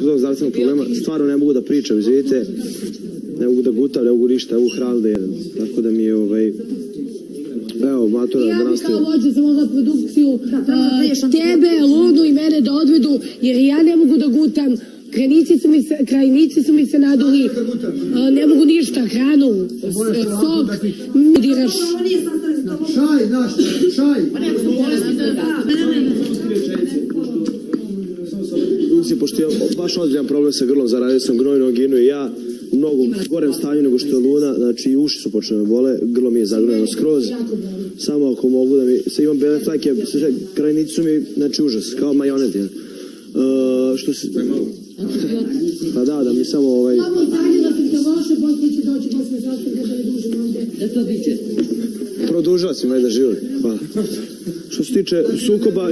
tog zdravstvenog problema stvarno ne mogu da pričam, izvidite, ne mogu da gutam, ne mogu ništa, ne mogu hranu da jedem. Tako da mi je ovaj, evo, matura, Ja da bih kao vođa zamogla produkciju tebe, Ludu i mene da odvedu, jer ja ne mogu da gutam. Krajnici su mi se, krajnici su mi se naduli, a, ne mogu ništa, hranu, s- sok, diraš. Šaj, naš, šaj. Produkcije, pošto imam baš ozbiljan problem sa grlom, zaradio sam gnojnu anginu i ja u mnogo gorem stanju nego što je Luna, znači i uši su počele bole, grlo mi je zagnojeno skroz, samo ako mogu da mi, sad imam bele flake, su mi, znači užas, kao majonez, je. Uh, što se... Pa da, da mi samo ovaj... Samo zanjela sam te loše, poslije će doći posle sastanka da ne dužim ovdje. Da to biće. Produžava si, majda život. Hvala. Što se tiče sukoba,